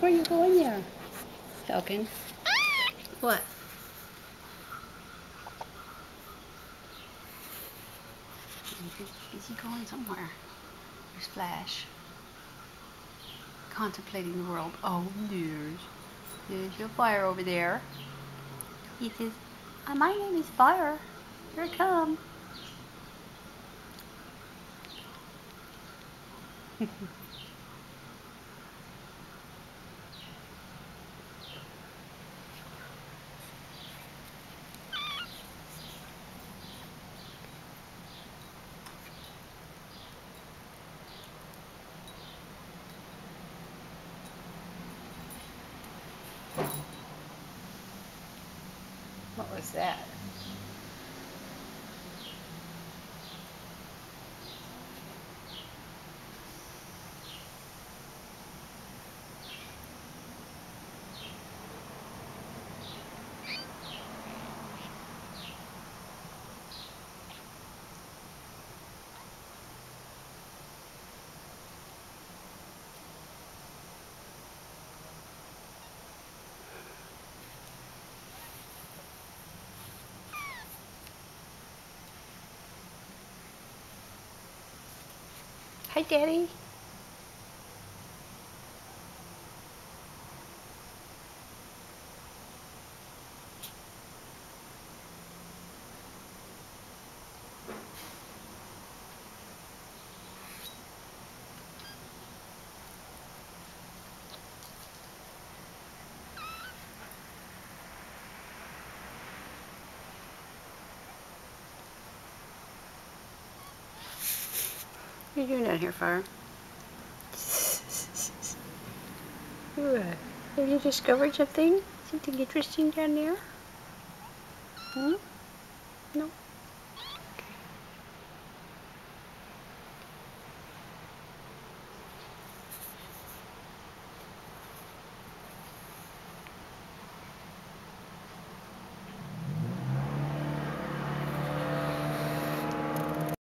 Where are you going there, Falcon? What? Is he going somewhere? There's Flash. Contemplating the world. Oh, there's, there's your fire over there. He says, oh, my name is Fire. Here I come. What was that? Hi, Daddy. What are you doing out here, Fire? Have you discovered something? Something interesting down there? Hmm? No.